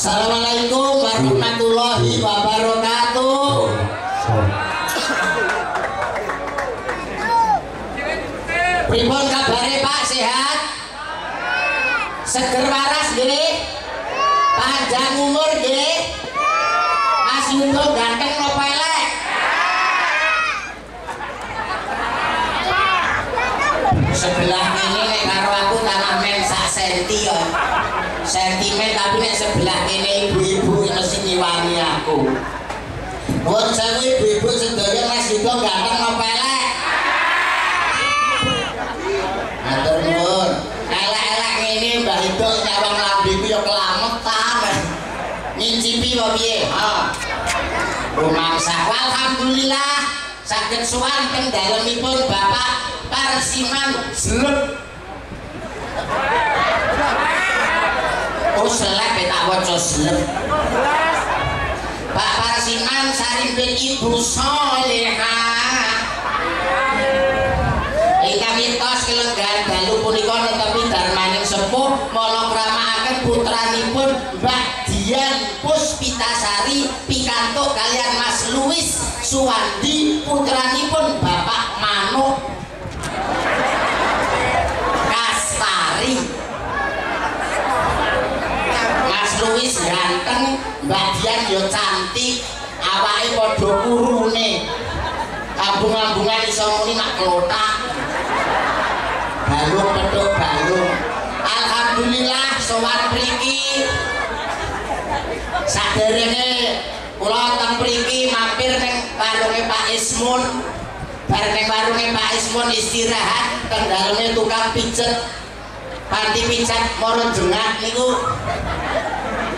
Salam Saya ibu-ibu sedaya Mas Yudo ganteng napa elek? Matur nuwun. Elek-elek ngene Mbah Ido nyawang lambeku ya kelametan. Ngincipi apa piye? Ha. Rumangsa. Alhamdulillah saged sowan teng dalemipun Bapak Parsiman Zlep. Oh, selek tak waca zlep. Pak Parsiman sarimpun Ibu Solehah. ingkang mitos kelenggahan dalu punika netepi darmaning sepuh mala kramakaken putranipun Mbak Dian Puspitasari pikantuk kalian Mas Luis Suwandi putranipun Bapak Manuk. Kastari. Mas Luis ganteng Mbak Dian yo cantik awake padha kurune. Ambung-ambungan iso muni mak klotak balung petuk balung alhamdulillah sowan mriki. Saderenge kula teng mriki mampir ning warunge Pak Ismun. Bar ning warunge Pak Ismun istirahat daleme tukang pijet. Panti pijet moro jengak niku.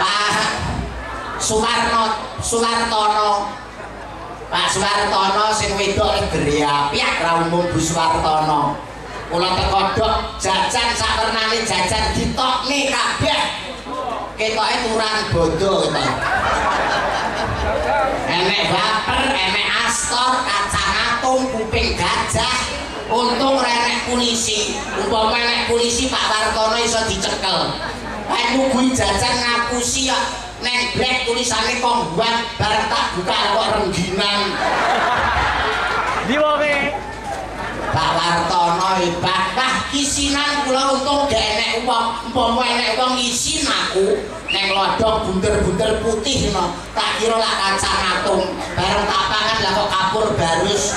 Pak Suwarno Suwartono Pak Suwartono sing wedok ning Geriapiak ra umum Bu Suwartono kula tekodok jajan sak ternane jajan ditokne kabeh. Ketoke turan bodo to enek baper enek astor kacang atung kuping gajah. Untung renek polisi umpama enek polisi Pak Wartono iso dicekel. Pak nungguin jajan ngapusi ya neng black tulisannya kongguan bareng tak buka kok rengginan Di wonge. Pak Wartono hebat wah kisinan kula untung gak enek wong umpama enek wong isin aku neng lodok bunder-bunder putih no. Tak kira lah kacang atung. Bareng tak pangan lah kok kapur barus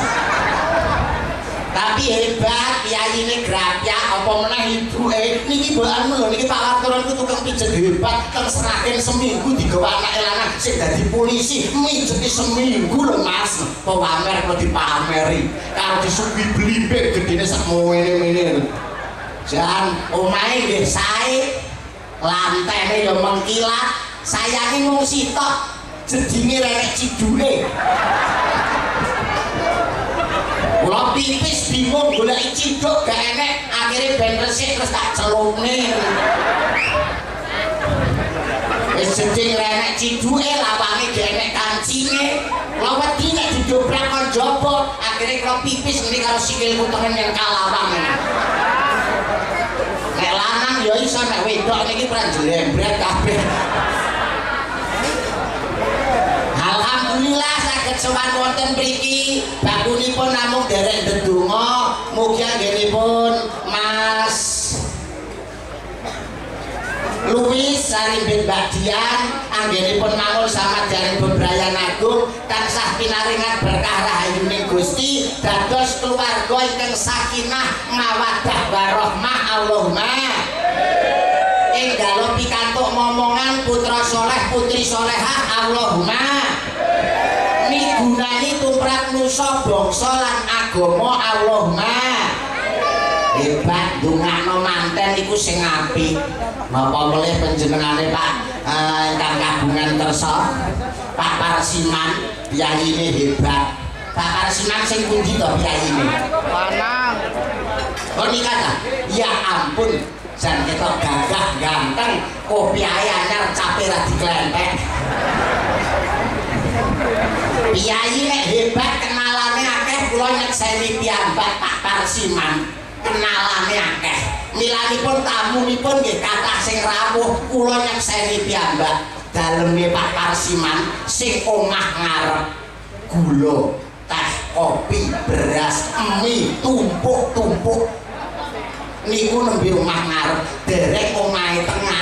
tapi hebat kiai ini grapya apa meneh ibu? Eh niki mbok anu lho niki Pak Wartono niku tukang pijet. Hebat teng Sragen seminggu digawa anake lanang sing dadi polisi mijeti seminggu lho Mas. Pamer kok dipameri? Karo disuguhi blimbing gedene sak ngene-ngene jan omahe nggih sae lantene ya mengkilat. Sayange mung sitok jedinge renek ciduke Kula pipis bingung golek ciduk gak enek, akhirnya ben resik terus tak celupne. Wis jeding renek ciduke lawange gak enek kancine. Kula wedi nek didobrak kon jaba, akhirnya kula pipis ngene karo sikilku tengen yang kalawang. Nek lanang ya iso nek wedok niki pran jlembret kabeh. Alhamdulillah saged sowan wonten mriki. Bakunipun namung derek ndedonga, mugi anggenipun Mas Luwis Sarimbit Mbak Dian anggenipun mangun sama bebrayan agung tansah pinaringan berkah rahayuning Gusti dados keluarga ingkang sakinah mawaddah warahmah Allahumma ing dalem pikantuk momongan putra soleh putri solehah Allahumma migunani tumrap nusa bangsa lan agama Allahumma hebat dungakno manten iku sing apik napa mulih panjenengane Pak eh, ingkang kagungan kersa Pak Parsiman piyayine hebat Pak Parsiman sing pundi to piyayine Panang. Oh nikah ta? Ya ampun, jan ketok gagah ganteng, kopi anyar cape ra diklentek. Piyai nek hebat kenalane akeh kula nyekseni piyambak Pak Parsiman. Kenalane akeh. Milanipun tamunipun nggih kathah sing rawuh kula nyekseni piyambak. daleme Pak Parsiman sing omah ngarep gula teh kopi beras mie tumpuk-tumpuk niku nembe omah ngarep derek omahe tengah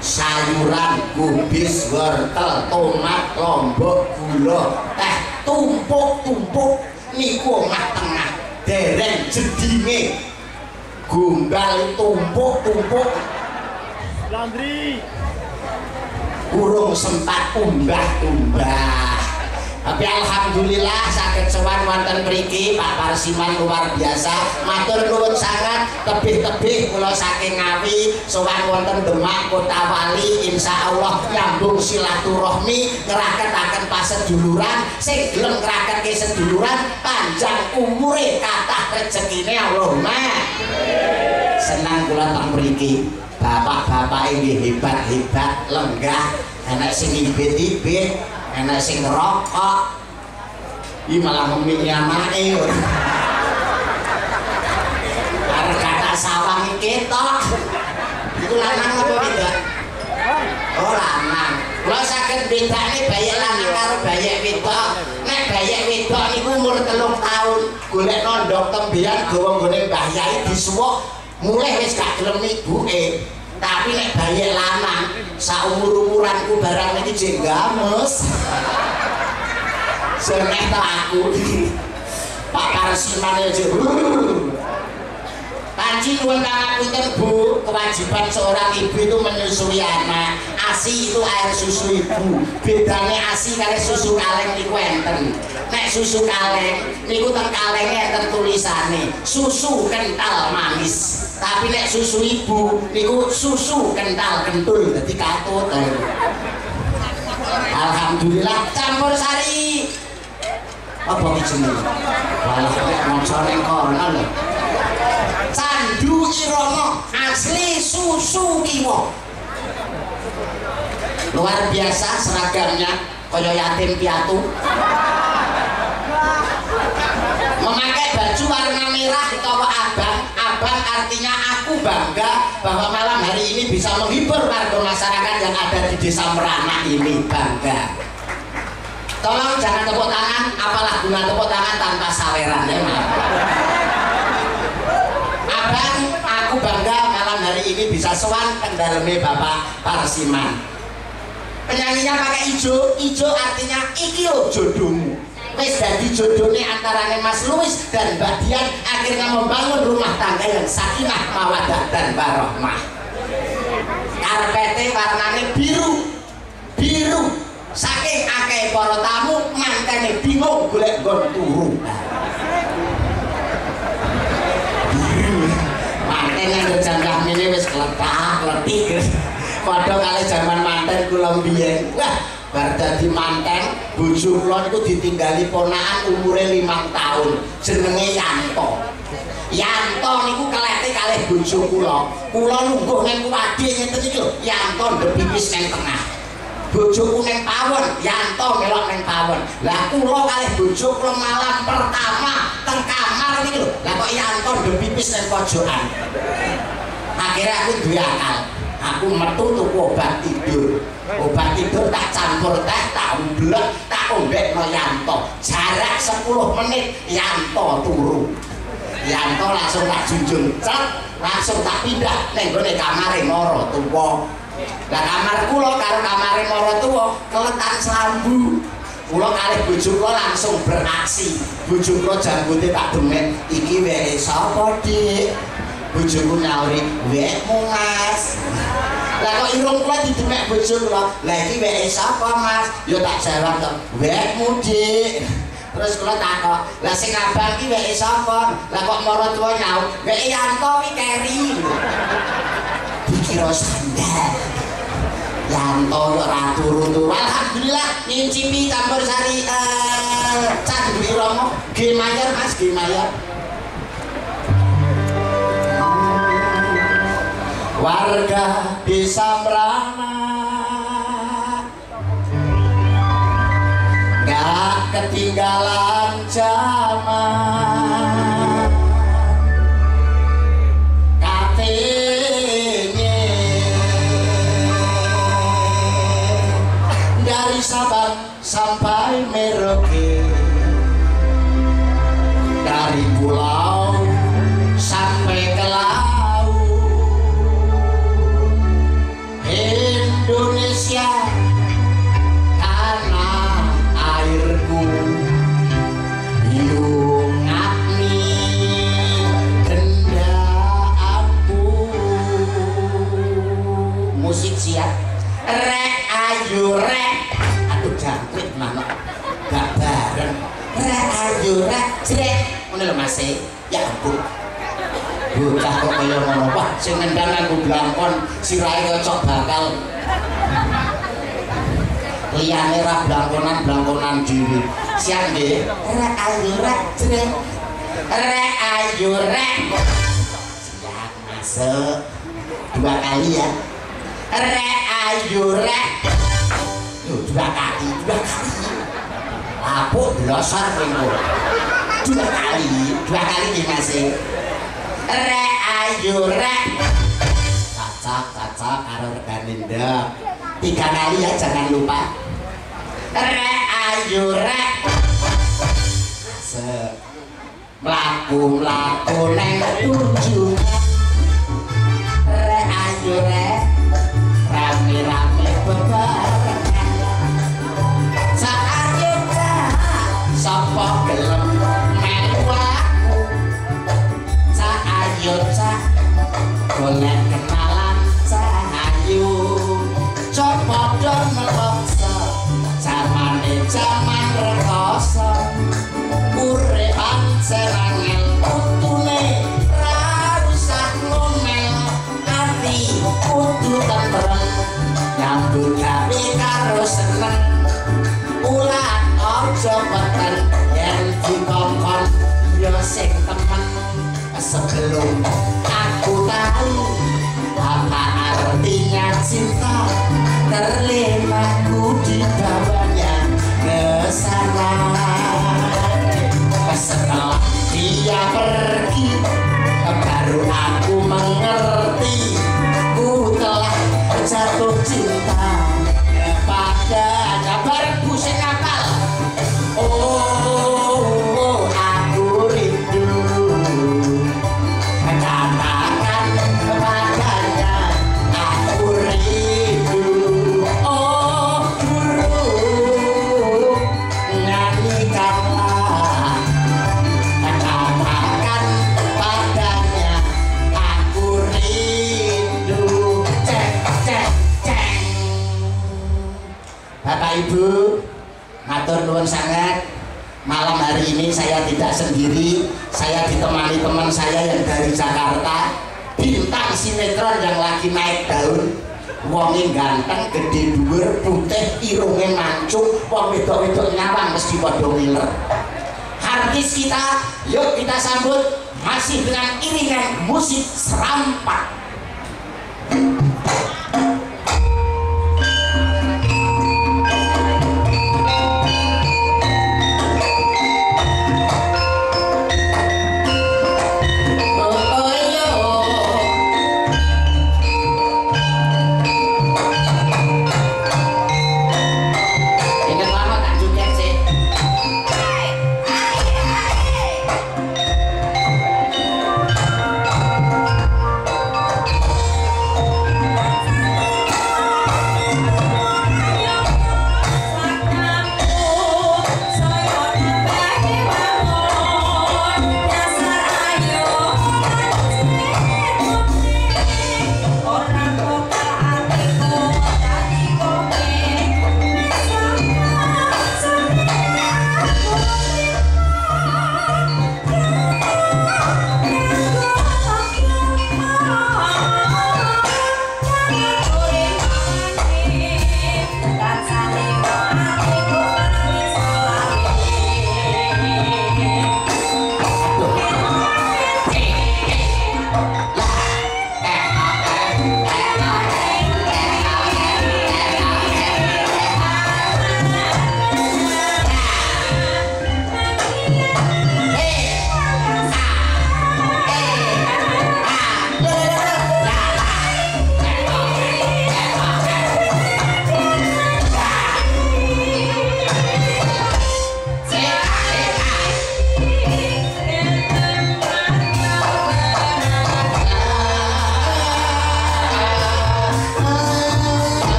sayuran kubis wortel tomat lombok gula teh tumpuk-tumpuk niku omah tengah dereng jedinge. Gombal tumpuk-tumpuk. Landri. urung sempat umbah-umbah tapi alhamdulillah sakit sowan wonten mriki Pak Parsiman luar biasa. Matur nuwun sangat tebih-tebih kula saking Ngawi sowan wonten Demak Kota Wali insya Allah nyambung silaturahmi ngeraketaken paseduluran. Sing gelem ngraketke seduluran panjang umure kathah rezekine Allahumma senang kula teng mriki. Bapak-bapak ini hebat-hebat lenggah. Enak sing ibit-ibit enak sing ngerokok. Ini malah memilih anake arep kata sawang iki tok itu lanang apa tidak oh lanang. Kula saged bedane bayek lanang karo bayek wedok. Nek bayek wedok niku umur telung tahun. Golek nondok tembian nggone Mbah Yai disuwuk. Mulai wis gak gelem ibuke tapi nek bayek lanang saumur-umuranku barang iki jek games seneh ta aku Pak Karsiman aja Panci nuwun pangapunten Bu, kewajiban seorang ibu itu menyusui anak. ASI itu air susu ibu. Bedanya ASI kali susu kaleng niku enten. Nek susu kaleng niku teng kalenge enten tulisane susu kental manis. Tapi nek susu ibu niku susu kental kentul dadi katut. Alhamdulillah campur sari. Apa jenenge? Walah nek macane kono lho. Candu Irono asli susu kiwo luar biasa seragamnya kaya yatim piatu memakai baju warna merah utawa artinya aku bangga bahwa malam hari ini bisa menghibur warga masyarakat yang ada di desa Merana ini bangga tolong jangan tepuk tangan apalah guna tepuk tangan tanpa saweran ya Abang, aku bangga malam hari ini bisa sowan kendaleme Bapak Parsiman. Penyanyinya pakai ijo, ijo artinya iki jodohmu. Wis dadi jodohnya antarane Mas Luis dan Mbak Dian akhirnya membangun rumah tangga yang sakinah mawadah dan warohmah. Karpete warnane biru, biru. Saking akeh para tamu mantene bingung golek nggon turu. manten yang berjandah ini wis keletak, letih padha kali zaman manten kula mbiyen wah bar dadi manten bojo kula niku ditinggali ponakan umure 5 tahun jenenge Yanto. Yanto niku kelete kalih bojo kula kula lungguh nang kuwadi ngeten iki lho Yanto ndepipis nang tengah. Bojoku neng pawon Yanto melok neng pawon. Lah kula kalih bojo kula malam pertama teng kamar niki lho. Lah kok Yanto ndepipis neng pojokan? Akhirnya aku duwe akal aku metu tuku obat tidur. Obat tidur tak campur teh tak umblek tak ombek no Yanto. Jarak 10 menit Yanto turu. Yanto langsung tak junjung cet langsung tak pindah. Neng gone kamare moro tuwa. Lah kamar kula karo kamare moro tuwa keletan selambu. Kula kalih bojo kula langsung beraksi. Bojo kula janggote tak demek iki weke sapa dik bojoku nyauri wekmu mas? Lah kok irung kula didemek bojo kula lah iki weke sapa mas? Yo tak jawab to wekmu dik terus kula takok lah sing abang iki weke sapa? Lah kok mara tuwa nyau weke Yanto iki keri dikira sandal. Yanto yo ora turu-turu. Alhamdulillah ngincipi campur sari eh Candu Romo G mayor Mas G mayor warga desa merana. Nggak ketinggalan zaman. Katanya. Dari Sabang sampai Merauke. Dari pulau sing nendang nganggo blangkon sirahe kaya cok bakal. Liyane ra blangkonan blangkonan dhewe. Siap nggih. Rek ayo rek jrek. Rek ayo rek. Siap masuk. Dua kali ya. Rek ayo rek. Dua kali dua kali. Apa blosor kowe dua kali dua kali nih masih rek ayo rek. Cocok cocok karo reganinda tiga kali ya jangan lupa. Rek ayo rek. Se mlaku mlaku neng tunjungan rek ayo rek. Rame rame bebarengan. Saayo cah sapa gelem golek kenalan cah ayo coba dong melokso zamane zaman rekoso. Uripan serangel utune ra usah ngomel. Ati kudu tentrem nyambut gawe karo seneng. Ulat ojo weten yen dikongkon yo sing temen sebelum Ibu matur nuwun sangat. Malam hari ini saya tidak sendiri saya ditemani teman saya yang dari Jakarta bintang sinetron yang lagi naik daun. Wonge ganteng gede dhuwur putih irunge mancung wong wedok-wedok nyawang mesti padha ngiler artis kita yuk kita sambut masih dengan iringan musik serampak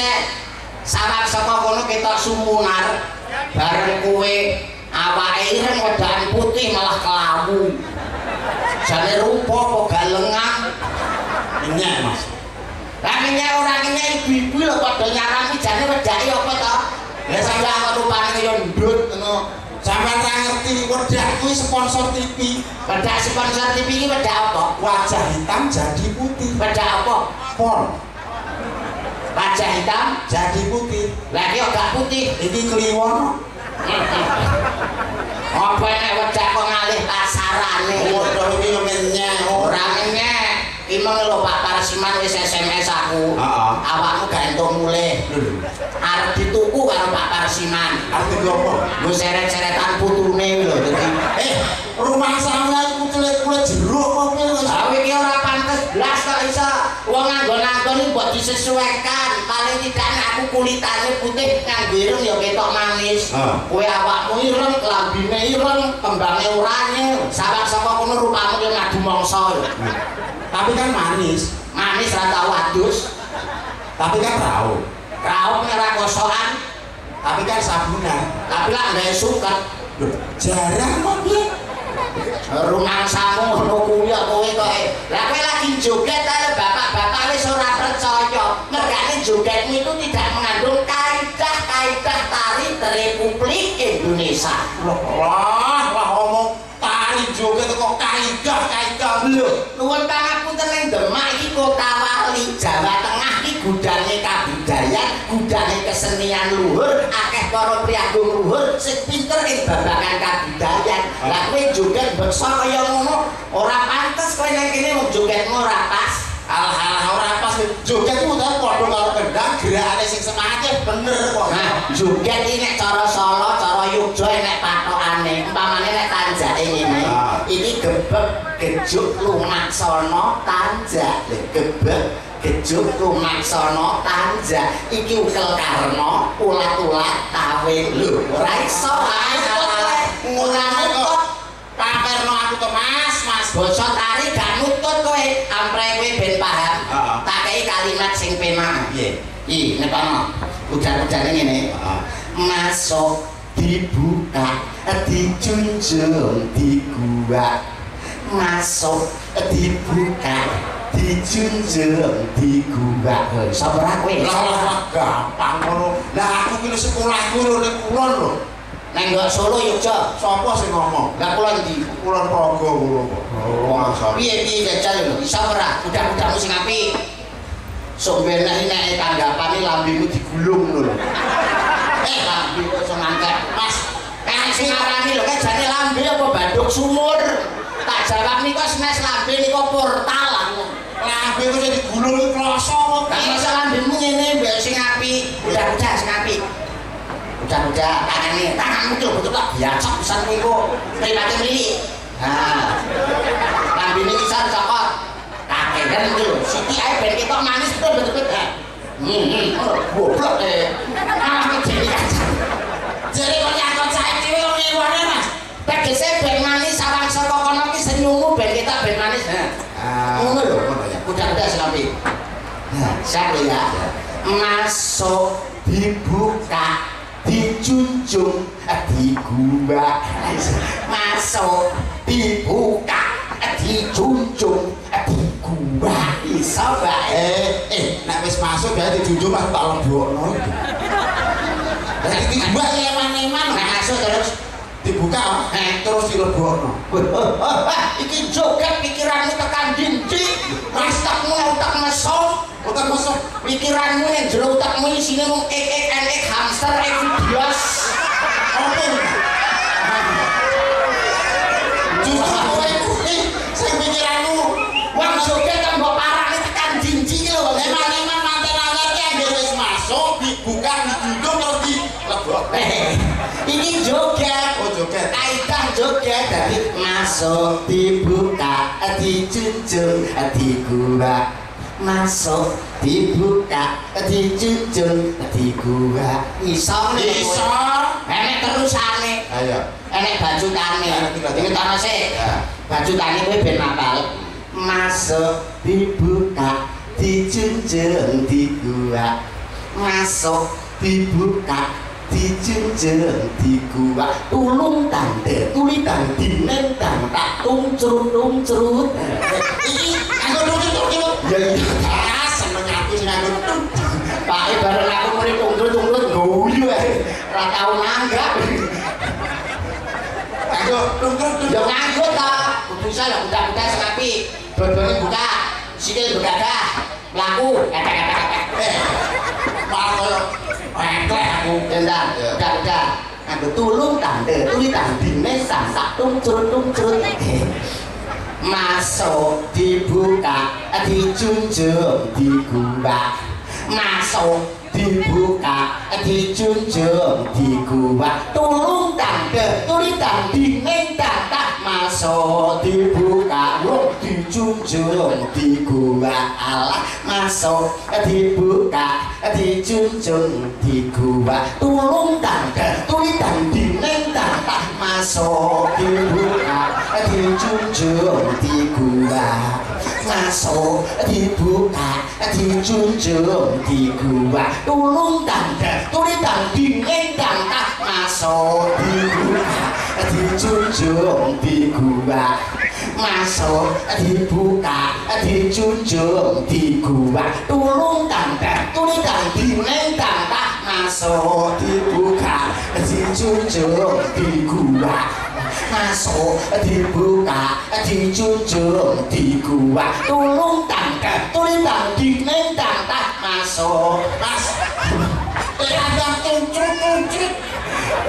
e sawak saka kono ketok sumunar bareng kowe awake ireng wedakan putih malah kelawu. Jane rupa apa galengan. Minyak, Mas. lah minyak ora minyak ibu-ibu lho padha nyarani jane wedake apa to? Lah sampe kok rupane kaya ndut ngono. Sampeyan ra ngerti wedak kuwi sponsor TV. wedak sponsor TV iki wedak apa? Wajah hitam jadi putih. wedak apa? Pon wajah hitam jadi putih. lah iki gak putih Iki kliwon. apa nek wedak kok ngalih pasarane Waduh iki yo minyak. ora Imang lho Pak Parsiman wis SMS aku. Heeh. Awakmu entuk mulih. Arep dituku karo Pak Parsiman. arti apa? Nggo seret-seretan putune lho. Eh, rumah sampeyan kulit-kulit jeruk kok. Awe iki ora pantes blas kok iso wong nganggo-nganggo iki mbok disesuaikan. Paling tidak aku kulitane putih nganggo ireng ya ketok manis. Kowe awakmu ireng, lambine ireng, kembange oranye. Sawak saka kono rupamu yo ngadu mangsa. lho. Tapi kan manis. Manis ra tau adus. Tapi kan rau. Rauk ora kosokan, Tapi kan sabunan. tapi lah nggak suket. Lho, jarang kok piye? Rumangsamu ngono kuwi kowe kok. Lah kowe lagi joget Indonesia. Loh, wah, wah ngomong tari joget kok kaidah kaidah. Lho, nuwun pangapunten ning Demak iki kota wali Jawa Tengah iki gudane kabudayan, gudane kesenian luhur, akeh para priagung luhur sing pinter ing babagan kabudayan. Lah kowe joget beksa kaya ngono, ora pantes kowe nang kene wong jogetmu ora pas. Alah-alah ora pas joget ku ta padha karo kendang gerakane sing semangatnya bener kok. Nah, joget iki nek cara Solo, cara Yogya nek patokane, umpamane nek tanjake ngene. Ah. Iki gebek gejuk lumaksana tanjak. Lho, gebek gejuk lumaksana tanjak. Iki ukel karna, ulat-ulat tawe. Lho, ora iso ae. Ora nutut. Aku to Mas, Mas. Basa tari gak nutut kowe, ampre kowe ben paham. Ah. Tak kei kalimat sing penak. Piye? Ih, nekono. Ujar-ujare ngene. Heeh. masuk dibuka dijunjung diguak masuk dibuka dijunjung diguak sapa ra kowe Lah gampang ngono. Lah aku ki sekolahku lho ning kulon lho. Nang nggo Solo Yogya. Sopo sing ngomong? lah kula ndi Kulon Progo kok. Oh, masa. piye piye jajal lho? Iso ora udah-udahmu sing apik. Sok benek nek tanggapane lambemu digulung lho. Eh lambe kok iso ngangkat mas kan sing arani lho kan jane lambe apa banduk sumur? Tak jawab nika senes lambe nika portal aku? Lambe kok jadi gulung kloso kok. Lah masa lambemu ngene mbek sing apik? Udah-udah sing apik udah-udah tangane tanganmu tuh betul tak biasa pisan kowe kok mripate mrili nah. Lambene bisa cokot kakek kan itu lho siti ae ben ketok manis betul betul betul. Hmm hmm oh, goblok deh. Ah jadi kacau. Jadi kok nyakot saya dhewe kok ngewone mas? Tegese ben manis sawang saka kono ki senyummu ben ketok ben manis. Ha Ah, ngono lho ngono ya. udah-udah sing apik nah siap lho ya? Masuk dibuka digua masuk dibuka dijunjung. Digua iso bae Eh, eh, nek wis masuk ya dijunjung aku tak lebokno. Lah iki mbak eman-eman. Masuk terus dibuka eh terus dilebokno. iki joget pikiranmu tekan dindi mastakmu utak mesum Utak masuk pikiranmu yang jero utakmu isine mung ek ek ek hamster ek bios apa? Masuk dibuka dijunjung terus masuk dibuka digua dibuka dijunjung digua iso Iso. enek terusane Ayo. enek bajutane Enek tiga- iki sik Ya. baju tani kowe ben apal masuk dibuka dijunjung di gua masuk dibuka dijunjung di gua tulung tante tuli tang dinen tang tak tung cerut tung cerut aku dulu dulu. ya iya seneng aku sing aku tung. Pak bareng aku muni tungkrut tungkrut guyu ae ora tau nanggap Aku tung tung tung. ya nganggut ta iso lah buka-buka sing apik dodone buka sikil begadah mlaku kata-kata Eh. Koyo engklek aku. Tulung tante, tuli tandine sasak tung curut tung curut. Masuk dibuka, dijunjung digubah. Masuk dibuka, dijunjung digubah. Tulung tante, tuli tandine tak masuk dibuka, dijunjung digubah. Allah masuk dibuka, dijunjung digubah. Tulung tante, tuli tandine tak masuk dibuka, dijunjung digubah. Masuk dibuka, dijunjung digubah. Tulung tante, tuli tandine tak masuk dibuka, dijunjung digubah. Masuk dibuka, dijunjung digubah. Tulung tante, tuli tandine tak masuk dibuka, dijunjung digubah. Masuk dibuka, dijunjung digubah. Tulung tante, tuli tandine tak masuk. Mas. Eh, ada tung tung tung tung.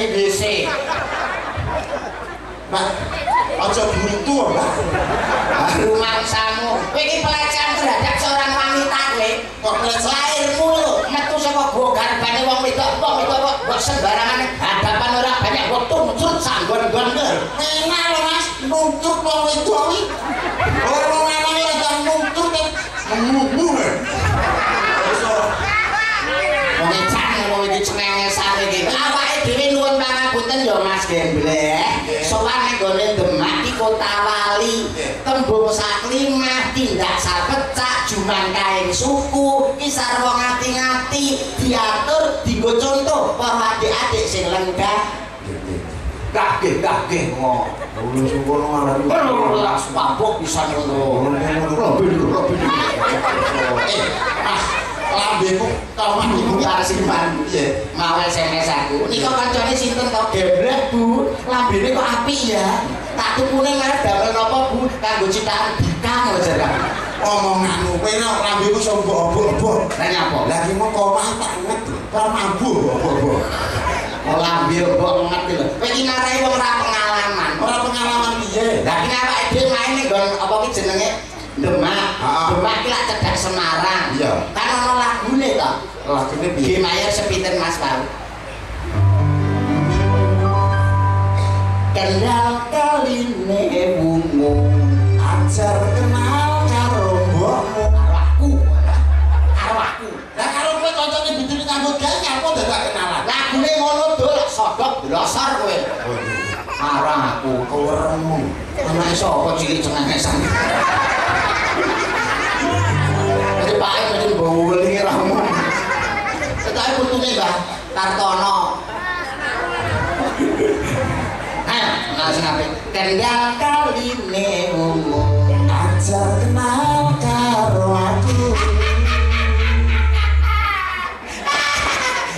dikai WC. Mbak, aja buntu, Mbak. Baru mangsamu. Kowe iki pelecehan terhadap seorang wanita kowe. Kok pelecehan? Lahirmu lho, metu saka gua garbane wong wedok, wong wedok kok mbok sembarangan hadapan ora banyak mbok tungcut sanggon-gon lho. Enak lho, Mas. Nuntut wong wedok iki. Ora lanang ora nuntut kan. Ya Mas Gembleh. Sowan ning gone Demak di Kota Wali. Tembung saklimah tindak sapecak juman kain suku kisar wong ati-ati diatur dienggo contoh para adik-adik sing lenggah Gageh, gageh kok. Ulu syukur ngarani. Langsung pabok bisa ngono. Eh, Mas, lambemu kalau mati Ibu tak simpan. Iya. Mau SMS aku. Nika kancane sinten to? Geblek, Bu. Lambene kok apik ya. Tak tukune merek damel napa, Bu? Kanggo ciptaan bikang lho jarang. Omonganmu kowe nek lambemu iso mbok obok-obok. Lah nyapa? Lagi mau kau tak ngerti. Kau mampu obok-obok. Lambe kok ngerti lho. Kowe iki narai wong ora pengalaman. Ora pengalaman piye? Lah kene awake dhewe main ning nggon apa ki jenenge? Demak. Demak ki lak cedhak Semarang. Iya. Kan ono lagune to. Lagune piye? Ki mayor sepiten Mas Pau. Kendal kaline wungu Ajar kenal karo mbokmu. arwahku. Arwahku. Lah karo kowe kancane bidune nganggo gawe nyapa dadak kenalan. Lagune ngono dol sodok blosor kowe. Arwahku. Keweremu. Anake sapa cilik cengengesan. Welingi ramu. Tetapi putune Mbah Kartono. Ayo, langsung apa? Kendal kaline ungu. Ajar kenal karo aku.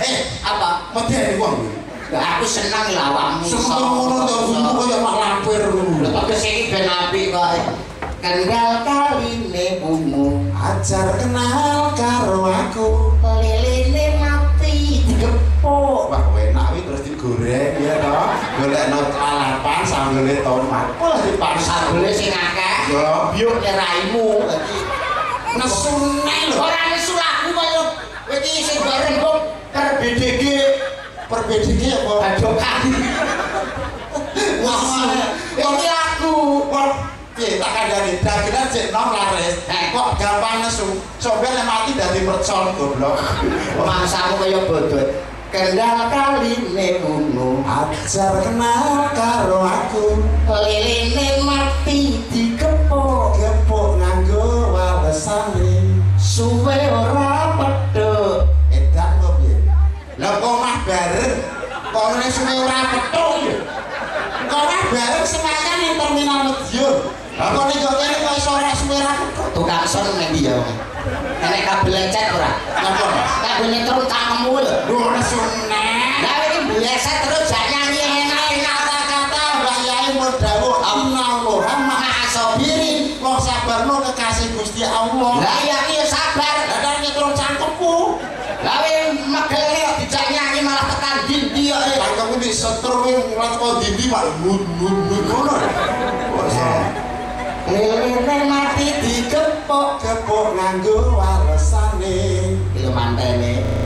Eh, Apa? medeni wong. Lah aku seneng lawakmu. Semua ngono to buntu kaya mak lampir ngono. Kok kesini ben apik kok. Kendal kaline ungu. Ajar kenal karo aku. Liline mati digepuk. Wah, enak kuwi terus golekno lalapan sambele tomat. Wah dipanis Sabule sing akeh. Ya, Biuk nyeraimu dadi nesu neh lho. ora nesu lagu kaya iki sing bareng kok per BDG Perbedaan apa? badokan. Ngomongnya, Iki lagu. Kok piye tak kandhani dagelan sik nom laris. Kok gampang nesu. Coba nek mati dadi mercon goblok. Mangsamu kaya bodot. Kendal kaline gunung Ajar kenal karo aku liline mati dikepok Gepuk nganggo walesane suwe ora pedhot. Edan kok piye? Lah kok mah bareng Kok ngene suwe ora petuk ya? Kok mah bareng semuanya ning terminal Medion Lah kok ning kok kene kok iso ora suwe ora petuk Tukang son nang ndi ya? Enek kabel lecet ora? Napa? Kabel nyetrum tangemu lho. Duh nesu neh Lah iki biasa terus Pak Mut mut mut ngono Kok? Liline mati dikepok. Kepuk nganggo walesane Iki mantene.